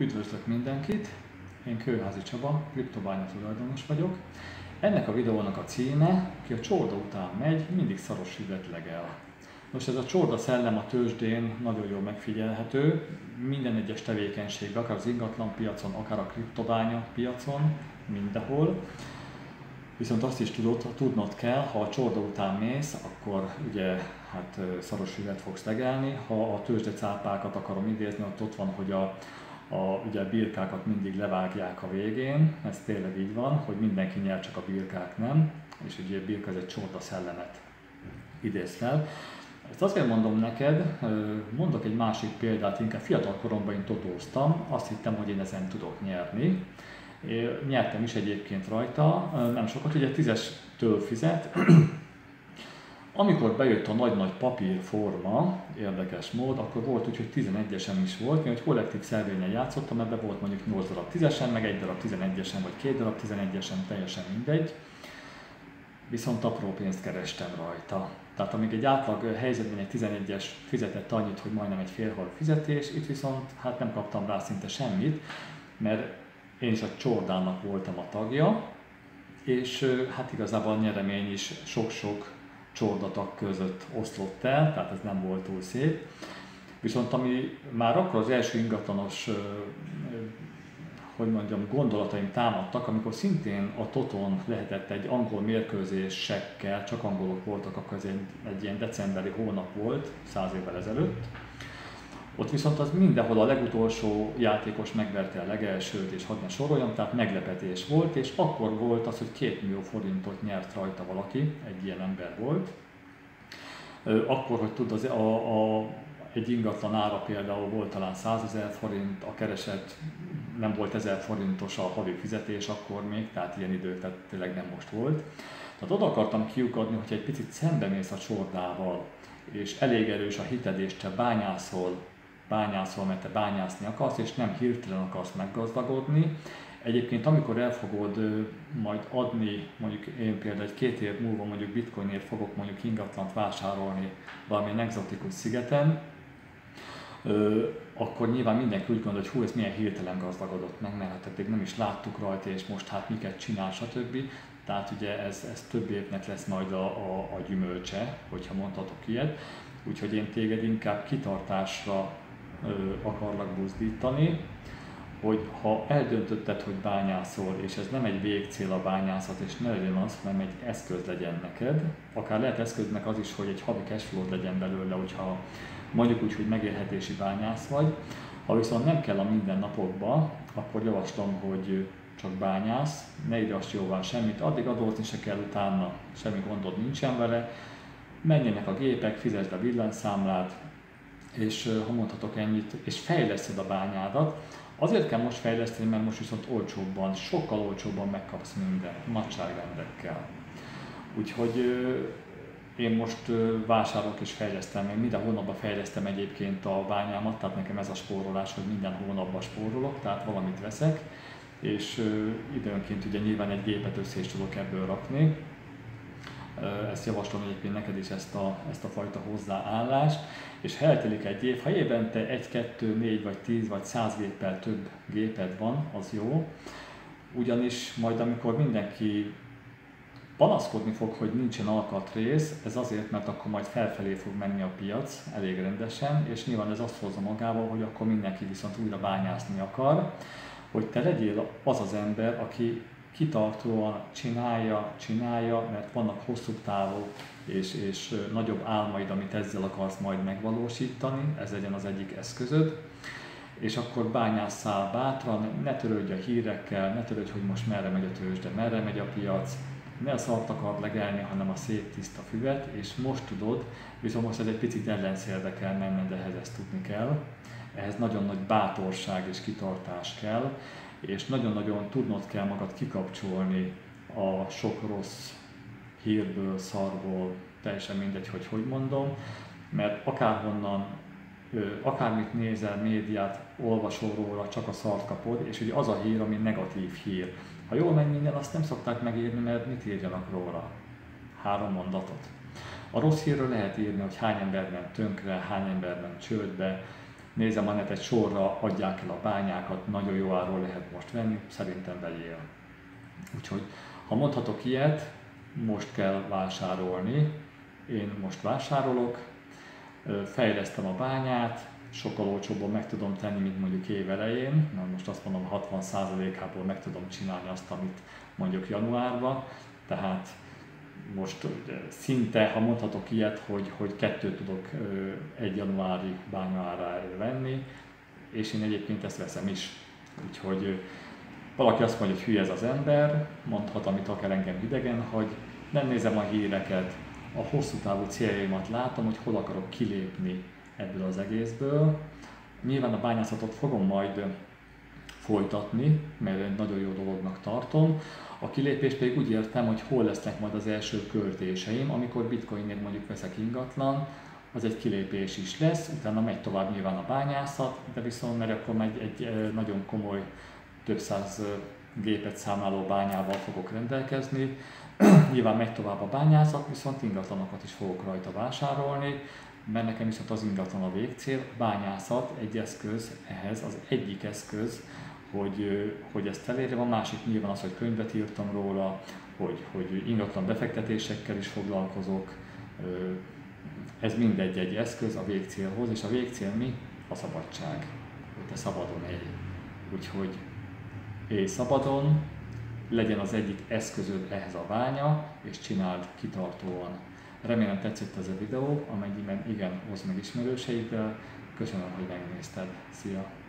Üdvözlök mindenkit! Én Kőházi Csaba, kriptobánya tulajdonos vagyok. Ennek a videónak a címe, ki a csorda után megy, mindig szaros hívet legel. Most ez a csorda szellem a tőzsdén nagyon jól megfigyelhető, minden egyes tevékenységben, akár az ingatlan piacon, akár a kriptobánya piacon, mindenhol. Viszont azt is tudod, tudnod kell, ha a csorda után mész, akkor ugye hát szaros hívet fogsz legelni. Ha a tőzsdecápákat akarom idézni, ott ott van, hogy a, a ugye a birkákat mindig levágják a végén, ez tényleg így van, hogy mindenki nyer, csak a birkák nem, és ugye a birka ez egy csorda szellemet idéz fel. Ezt azért mondom neked, mondok egy másik példát, inkább fiatal koromban én totóztam, azt hittem, hogy én ezen tudok nyerni. Én nyertem is egyébként rajta, nem sokat, ugye tízestől fizet, amikor bejött a nagy-nagy papírforma, érdekes mód, akkor volt úgy, hogy 11-esen is volt, mert kollektív szervényen játszottam, ebben volt mondjuk 8 darab 10-esen, meg egy darab 11-esen, vagy két darab 11-esen, teljesen mindegy. Viszont apró pénzt kerestem rajta. Tehát amíg egy átlag helyzetben egy 11-es fizetett annyit, hogy majdnem egy félhal fizetés, itt viszont hát nem kaptam rá szinte semmit, mert én is a csordának voltam a tagja, és hát igazából a nyeremény is sok-sok csordatak között oszlott el, tehát ez nem volt túl szép. Viszont ami már akkor az első ingatlanos, hogy mondjam, gondolataim támadtak, amikor szintén a Toton lehetett egy angol mérkőzésekkel, csak angolok voltak, akkor ez egy, egy ilyen decemberi hónap volt, száz évvel ezelőtt, ott viszont az mindenhol a legutolsó játékos megverte a legelsőt, és hadd ne soroljam, tehát meglepetés volt, és akkor volt az, hogy két millió forintot nyert rajta valaki, egy ilyen ember volt. Akkor, hogy tud, az, a, a, egy ingatlan ára például volt talán 100 ezer forint, a kereset nem volt 1000 forintos a havi fizetés akkor még, tehát ilyen idő, tehát tényleg nem most volt. Tehát oda akartam kiukadni, hogy egy picit szembemész a csordával, és elég erős a hited, és te bányászol bányászol, mert te bányászni akarsz, és nem hirtelen akarsz meggazdagodni. Egyébként amikor el fogod majd adni, mondjuk én például egy két év múlva mondjuk bitcoinért fogok mondjuk ingatlant vásárolni valamilyen exotikus szigeten, akkor nyilván mindenki úgy gondol, hogy hú, ez milyen hirtelen gazdagodott meg, mert hát eddig nem is láttuk rajta, és most hát miket csinál, stb. Tehát ugye ez, ez több évnek lesz majd a, a, a gyümölcse, hogyha mondhatok ilyet. Úgyhogy én téged inkább kitartásra akarlak buzdítani, hogy ha eldöntötted, hogy bányászol, és ez nem egy végcél a bányászat, és ne legyen az, hanem egy eszköz legyen neked, akár lehet eszköznek az is, hogy egy havi cashflow legyen belőle, hogyha mondjuk úgy, hogy megélhetési bányász vagy, ha viszont nem kell a mindennapokba, akkor javaslom, hogy csak bányász, ne írjass jóvá semmit, addig adózni se kell utána, semmi gondod nincsen vele, menjenek a gépek, fizesd a villanyszámlát, és ha mondhatok ennyit, és fejleszted a bányádat. Azért kell most fejleszteni, mert most viszont olcsóbban, sokkal olcsóbban megkapsz mindent, nagyságrendekkel. Úgyhogy én most vásárolok és fejlesztem, én minden hónapban fejlesztem egyébként a bányámat, tehát nekem ez a spórolás, hogy minden hónapban spórolok, tehát valamit veszek, és időnként ugye nyilván egy gépet össze is tudok ebből rakni, ezt javaslom egyébként neked is ezt a, ezt a fajta hozzáállást, és ha eltelik egy év, ha évente egy, kettő, négy, vagy tíz, vagy száz géppel több géped van, az jó, ugyanis majd amikor mindenki panaszkodni fog, hogy nincsen alkatrész, ez azért, mert akkor majd felfelé fog menni a piac elég rendesen, és nyilván ez azt hozza magával, hogy akkor mindenki viszont újra bányászni akar, hogy te legyél az az ember, aki kitartóan csinálja, csinálja, mert vannak hosszú távú és, és nagyobb álmaid, amit ezzel akarsz majd megvalósítani, ez legyen az egyik eszközöd, és akkor bányásszál bátran, ne törődj a hírekkel, ne törődj, hogy most merre megy a tőzsde, merre megy a piac, ne a szart akar legelni, hanem a szép tiszta füvet, és most tudod, viszont most ez egy picit ellenszélbe kell menned, ehhez ezt tudni kell. Ehhez nagyon nagy bátorság és kitartás kell, és nagyon-nagyon tudnod kell magad kikapcsolni a sok rossz hírből, szarból, teljesen mindegy, hogy hogy mondom, mert akárhonnan, akármit nézel, médiát, olvasol róla, csak a szart kapod, és ugye az a hír, ami negatív hír. Ha jól megy minden, azt nem szokták megírni, mert mit írjanak róla? Három mondatot. A rossz hírről lehet írni, hogy hány ember ment tönkre, hány ember ment csődbe, nézem a netet, sorra adják el a bányákat, nagyon jó áról lehet most venni, szerintem bejél. Úgyhogy ha mondhatok ilyet, most kell vásárolni, én most vásárolok, fejlesztem a bányát, sokkal olcsóbban meg tudom tenni, mint mondjuk év elején, Na, most azt mondom 60%-ából meg tudom csinálni azt, amit mondjuk januárban, tehát most szinte, ha mondhatok ilyet, hogy, hogy kettőt tudok egy januári bányára venni, és én egyébként ezt veszem is. Úgyhogy valaki azt mondja, hogy hülye ez az ember, mondhat, amit akar engem idegen, hogy nem nézem a híreket, a hosszú távú céljaimat látom, hogy hol akarok kilépni ebből az egészből. Nyilván a bányászatot fogom majd folytatni, mert egy nagyon jó dolognak tartom. A kilépést pedig úgy értem, hogy hol lesznek majd az első költéseim, amikor bitcoinért mondjuk veszek ingatlan, az egy kilépés is lesz, utána megy tovább nyilván a bányászat, de viszont mert akkor megy egy nagyon komoly, több száz gépet számláló bányával fogok rendelkezni, nyilván megy tovább a bányászat, viszont ingatlanokat is fogok rajta vásárolni, mert nekem viszont az ingatlan a végcél, bányászat egy eszköz ehhez, az egyik eszköz, hogy, hogy ezt elérjem. A másik nyilván az, hogy könyvet írtam róla, hogy, hogy ingatlan befektetésekkel is foglalkozok. Ez mindegy egy eszköz a végcélhoz, és a végcél mi? A szabadság. Hogy te szabadon élj. Úgyhogy élj szabadon, legyen az egyik eszközöd ehhez a ványa, és csináld kitartóan. Remélem tetszett ez a videó, amennyiben igen, hozd meg ismerőseiddel. Köszönöm, hogy megnézted. Szia!